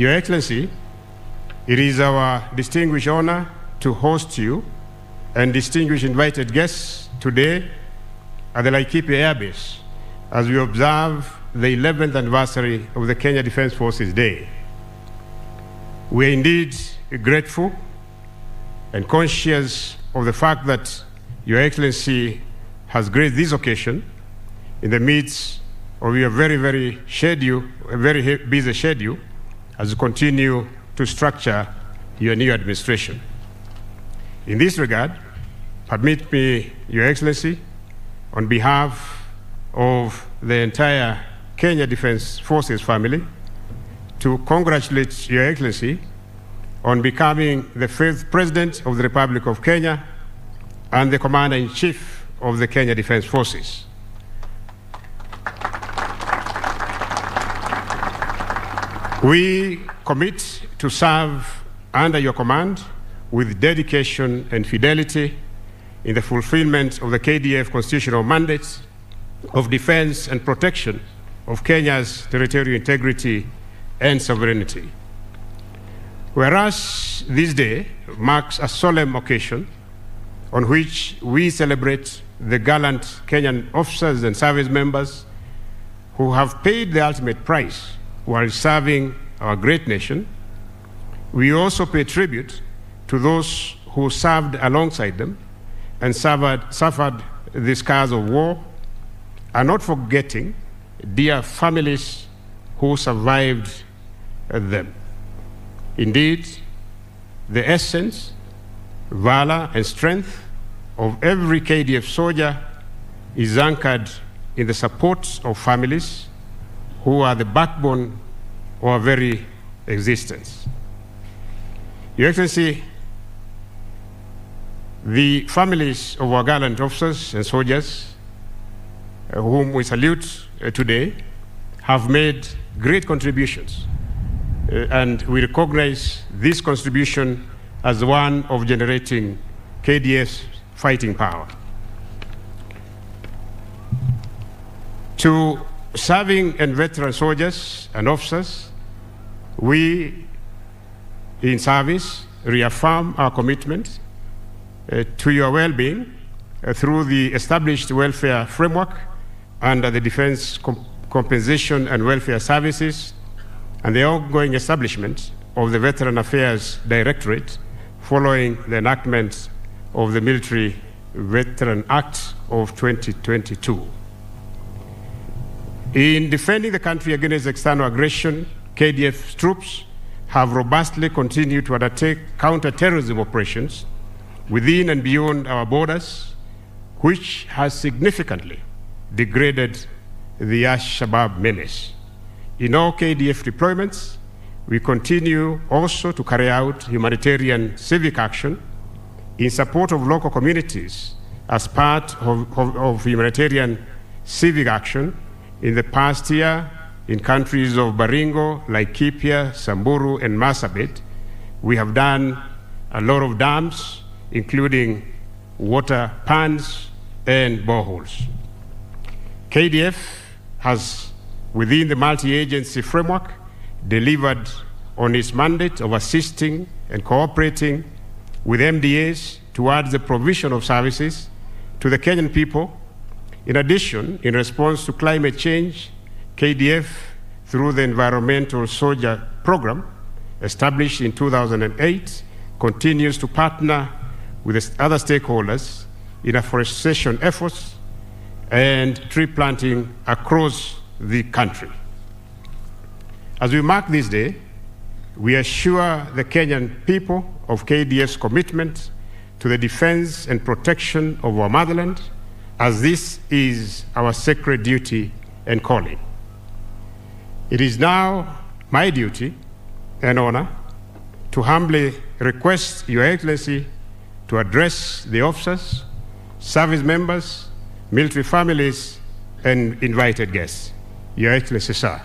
Your Excellency, it is our distinguished honor to host you and distinguished invited guests today at the Laikipia Air Base as we observe the 11th anniversary of the Kenya Defense Forces Day. We are indeed grateful and conscious of the fact that Your Excellency has graced this occasion in the midst of your very, very schedule, a very busy schedule, as you continue to structure your new administration. In this regard, permit me, Your Excellency, on behalf of the entire Kenya Defense Forces family, to congratulate Your Excellency on becoming the fifth President of the Republic of Kenya and the Commander in Chief of the Kenya Defense Forces. We commit to serve under your command with dedication and fidelity in the fulfillment of the KDF constitutional mandates of defense and protection of Kenya's territorial integrity and sovereignty. Whereas this day marks a solemn occasion on which we celebrate the gallant Kenyan officers and service members who have paid the ultimate price while serving our great nation, we also pay tribute to those who served alongside them and suffered, suffered the scars of war, and not forgetting dear families who survived them. Indeed, the essence, valor, and strength of every KDF soldier is anchored in the support of families who are the backbone of our very existence. Your Excellency, the families of our gallant officers and soldiers, uh, whom we salute uh, today, have made great contributions, uh, and we recognize this contribution as one of generating KDF's fighting power. To serving and veteran soldiers and officers, we in service reaffirm our commitment uh, to your well being uh, through the established welfare framework under the Defense Com- Compensation and Welfare Services and the ongoing establishment of the Veteran Affairs Directorate following the enactment of the Military Veteran Act of 2022. In defending the country against external aggression, KDF troops have robustly continued to undertake counter-terrorism operations within and beyond our borders, which has significantly degraded the Ash-Shabaab menace. In all KDF deployments, we continue also to carry out humanitarian civic action in support of local communities as part of, of, of humanitarian civic action in the past year in countries of Baringo, Laikipia, Samburu, and Marsabit, we have done a lot of dams, including water pans and boreholes. KDF has, within the multi agency framework, delivered on its mandate of assisting and cooperating with MDAs towards the provision of services to the Kenyan people. In addition, in response to climate change, KDF, through the Environmental Soldier Program, established in 2008, continues to partner with other stakeholders in afforestation efforts and tree planting across the country. As we mark this day, we assure the Kenyan people of KDF's commitment to the defense and protection of our motherland, as this is our sacred duty and calling. It is now my duty and honor to humbly request Your Excellency to address the officers, service members, military families, and invited guests. Your Excellency, sir.